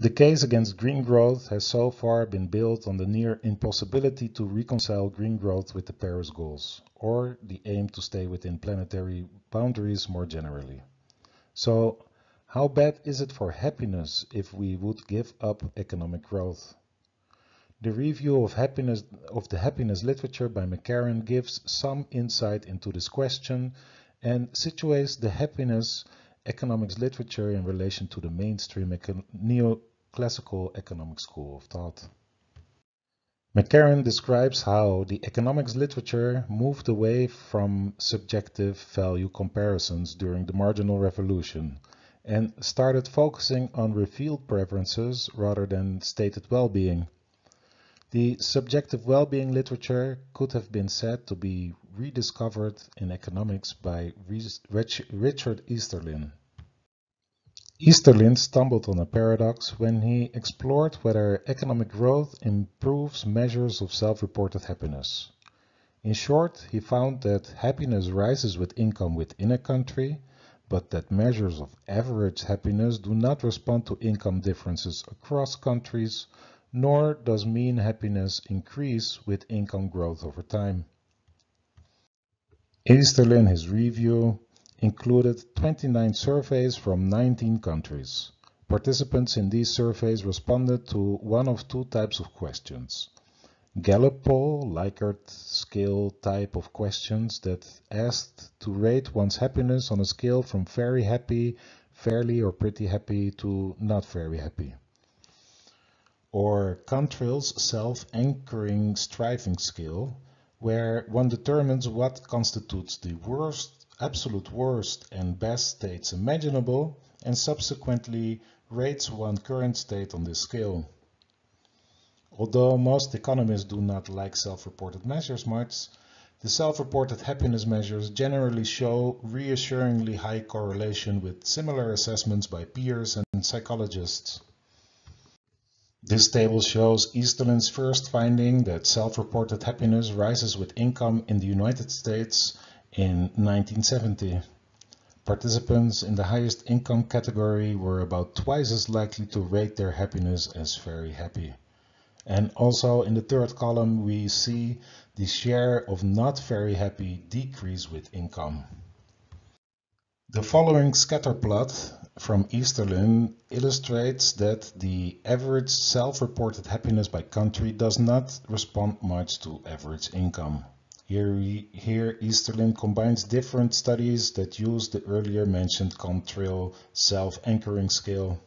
The case against green growth has so far been built on the near impossibility to reconcile green growth with the Paris goals, or the aim to stay within planetary boundaries more generally. So, how bad is it for happiness if we would give up economic growth? The review of, happiness, of the happiness literature by MacKerron gives some insight into this question and situates the happiness economics literature in relation to the mainstream neoclassical economic school of thought. MacKerron describes how the economics literature moved away from subjective value comparisons during the marginal revolution and started focusing on revealed preferences rather than stated well-being. The subjective well-being literature could have been said to be rediscovered in economics by Richard Easterlin. Easterlin stumbled on a paradox when he explored whether economic growth improves measures of self-reported happiness. In short, he found that happiness rises with income within a country, but that measures of average happiness do not respond to income differences across countries, nor does mean happiness increase with income growth over time. Easterlin, his review, included 29 surveys from 19 countries. Participants in these surveys responded to one of two types of questions. Gallup poll, Likert scale type of questions that asked to rate one's happiness on a scale from very happy, fairly or pretty happy to not very happy. Or Cantril's self-anchoring striving scale, where one determines what constitutes the worst absolute worst and best states imaginable and subsequently rates one current state on this scale. Although most economists do not like self-reported measures much, the self-reported happiness measures generally show reassuringly high correlation with similar assessments by peers and psychologists. This table shows Easterlin's first finding that self-reported happiness rises with income in the United States in 1970. Participants in the highest income category were about twice as likely to rate their happiness as very happy. And also in the third column we see the share of not very happy decrease with income. The following scatter plot from Easterlin illustrates that the average self-reported happiness by country does not respond much to average income. Here, we, here Easterlin combines different studies that use the earlier mentioned Cantril self-anchoring scale.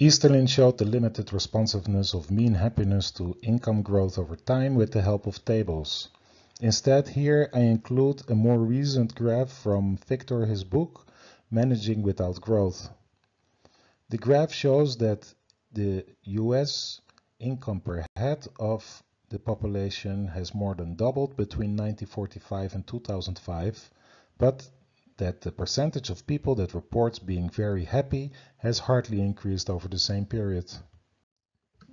Easterlin showed the limited responsiveness of mean happiness to income growth over time with the help of tables. Instead, here I include a more recent graph from Victor his book, Managing Without Growth. The graph shows that the US income per head of the population has more than doubled between 1945 and 2005, but that the percentage of people that reports being very happy has hardly increased over the same period.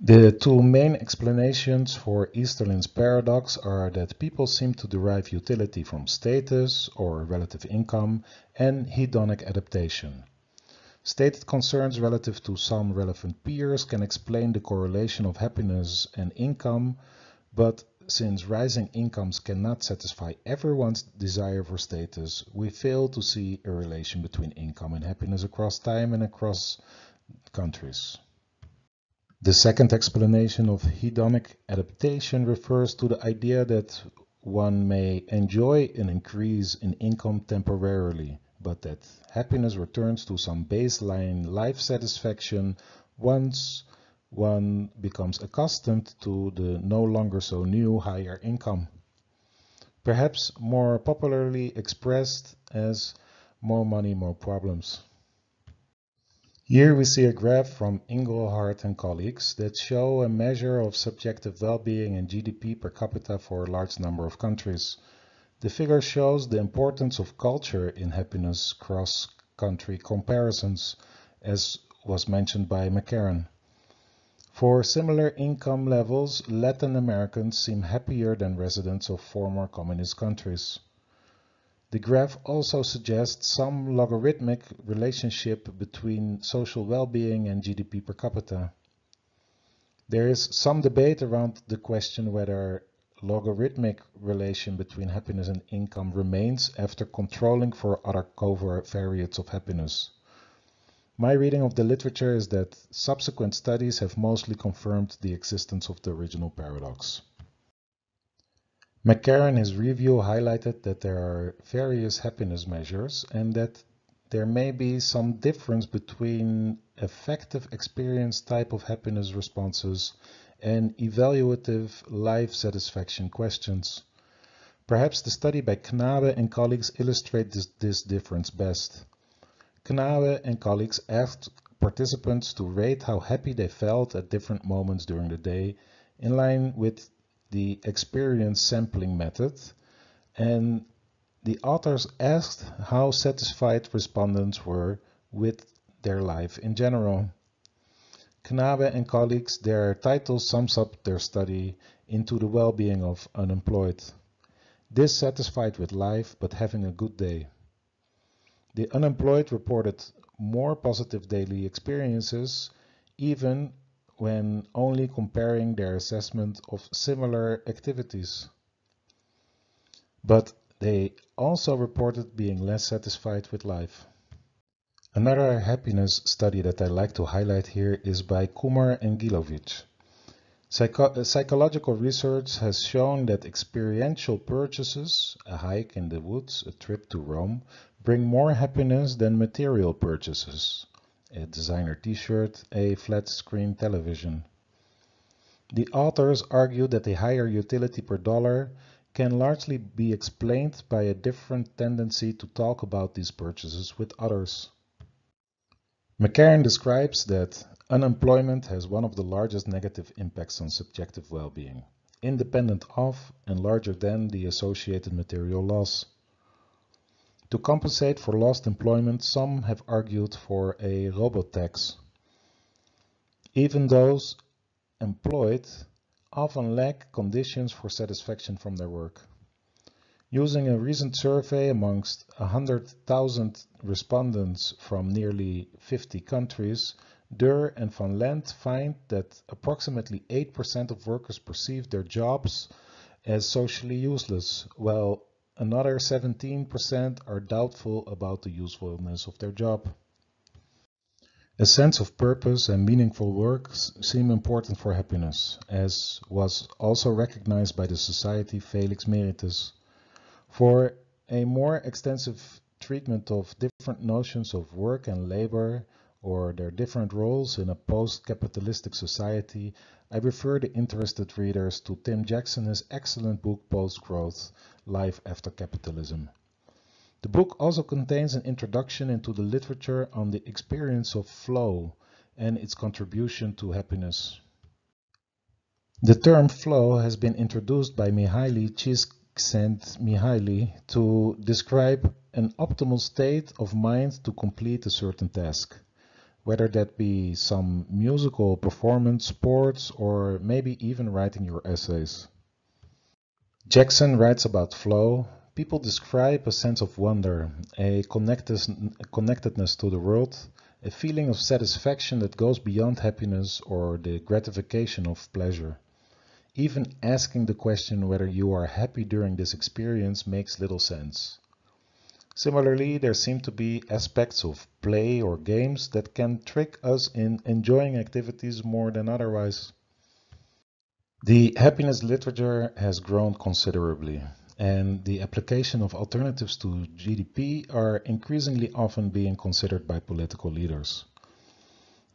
The two main explanations for Easterlin's paradox are that people seem to derive utility from status or relative income and hedonic adaptation. Stated concerns relative to some relevant peers can explain the correlation of happiness and income but since rising incomes cannot satisfy everyone's desire for status, we fail to see a relation between income and happiness across time and across countries. The second explanation of hedonic adaptation refers to the idea that one may enjoy an increase in income temporarily, but that happiness returns to some baseline life satisfaction once one becomes accustomed to the no longer so new higher income. Perhaps more popularly expressed as more money, more problems. Here we see a graph from Inglehart and colleagues that show a measure of subjective well-being and GDP per capita for a large number of countries. The figure shows the importance of culture in happiness cross-country comparisons, as was mentioned by MacKerron. For similar income levels, Latin Americans seem happier than residents of former communist countries. The graph also suggests some logarithmic relationship between social well-being and GDP per capita. There is some debate around the question whether logarithmic relation between happiness and income remains after controlling for other covariates of happiness. My reading of the literature is that subsequent studies have mostly confirmed the existence of the original paradox. MacKerron his review highlighted that there are various happiness measures and that there may be some difference between affective experience type of happiness responses and evaluative life satisfaction questions. Perhaps the study by Knabe and colleagues illustrates this, this difference best. Knabe and colleagues asked participants to rate how happy they felt at different moments during the day in line with the experience sampling method and the authors asked how satisfied respondents were with their life in general. Knabe and colleagues, their title sums up their study into the well-being of unemployed. Dissatisfied with life, but having a good day. The unemployed reported more positive daily experiences, even when only comparing their assessment of similar activities. But they also reported being less satisfied with life. Another happiness study that I like to highlight here is by Kumar and Gilovich. Psycho psychological research has shown that experiential purchases, a hike in the woods, a trip to Rome, bring more happiness than material purchases, a designer t-shirt, a flat screen television. The authors argue that the higher utility per dollar can largely be explained by a different tendency to talk about these purchases with others. MacKerron describes that unemployment has one of the largest negative impacts on subjective well-being, independent of and larger than the associated material loss. To compensate for lost employment, some have argued for a robot tax. Even those employed often lack conditions for satisfaction from their work. Using a recent survey amongst 100,000 respondents from nearly 50 countries, Dur and Van Lent find that approximately 8% of workers perceive their jobs as socially useless, while Another 17% are doubtful about the usefulness of their job. A sense of purpose and meaningful work seem important for happiness, as was also recognized by the Society Felix Meritis. For a more extensive treatment of different notions of work and labor or their different roles in a post-capitalistic society, I refer the interested readers to Tim Jackson's excellent book Post-Growth, Life After Capitalism. The book also contains an introduction into the literature on the experience of flow and its contribution to happiness. The term flow has been introduced by Mihaly Csikszentmihalyi to describe an optimal state of mind to complete a certain task, whether that be some musical performance, sports, or maybe even writing your essays. Jackson writes about flow. People describe a sense of wonder, a connectedness to the world, a feeling of satisfaction that goes beyond happiness or the gratification of pleasure. Even asking the question whether you are happy during this experience makes little sense. Similarly, there seem to be aspects of play or games that can trick us in enjoying activities more than otherwise. The happiness literature has grown considerably, and the application of alternatives to GDP are increasingly often being considered by political leaders.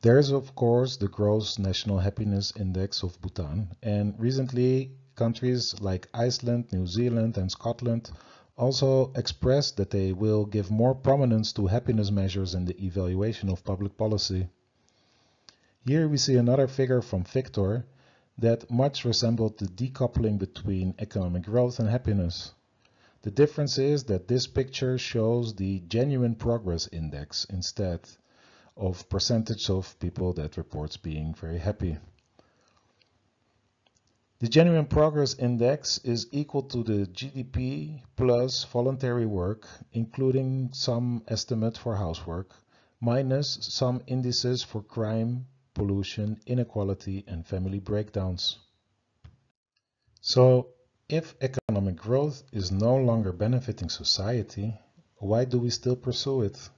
There is, of course, the Gross National Happiness Index of Bhutan, and recently countries like Iceland, New Zealand, and Scotland also expressed that they will give more prominence to happiness measures in the evaluation of public policy. Here we see another figure from Victor that much resembled the decoupling between economic growth and happiness. The difference is that this picture shows the genuine progress index instead of percentage of people that reports being very happy. The genuine progress index is equal to the GDP plus voluntary work, including some estimate for housework, minus some indices for crime, pollution, inequality, and family breakdowns. So, if economic growth is no longer benefiting society, why do we still pursue it?